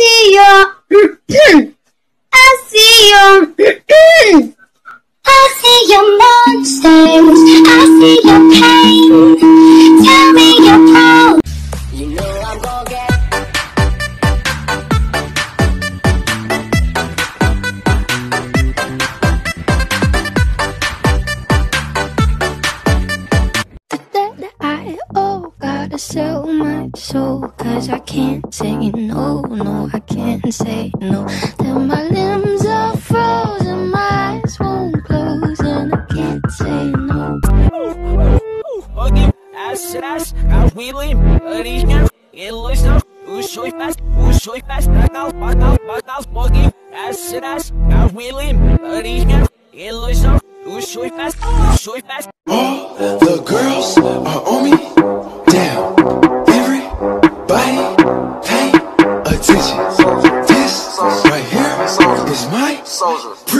see your, I see your, I see your monsters, I see your pain. Sell my soul cause I can't say no no I can't say no. Till my limbs are frozen my eyes won't close and I can't say no. Oggi essere a Willy Original Illusion Ushui fast Ushui fast Bakal bakal bakal Oggi essere a Willy Original Illusion Ushui fast Ushui fast All the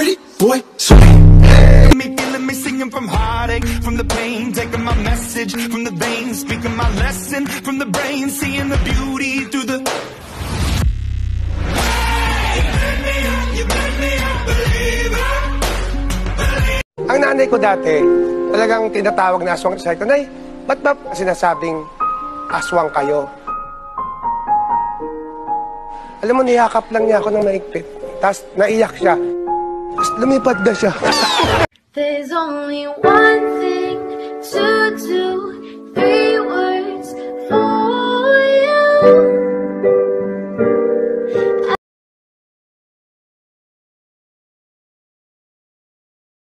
pretty boy swag. me feeling me singing from heartache, from the pain, taking my message from the veins, speaking my lesson from the brain, seeing the beauty through the. Ang nanay ko dati, talagang tinatawag na aswang sa ito. Nay, ba't ba sinasabing aswang kayo? Alam mo, niyakap lang niya ako ng maigpit. Tapos naiyak siya. Tapos lumipad na siya. There's only one thing.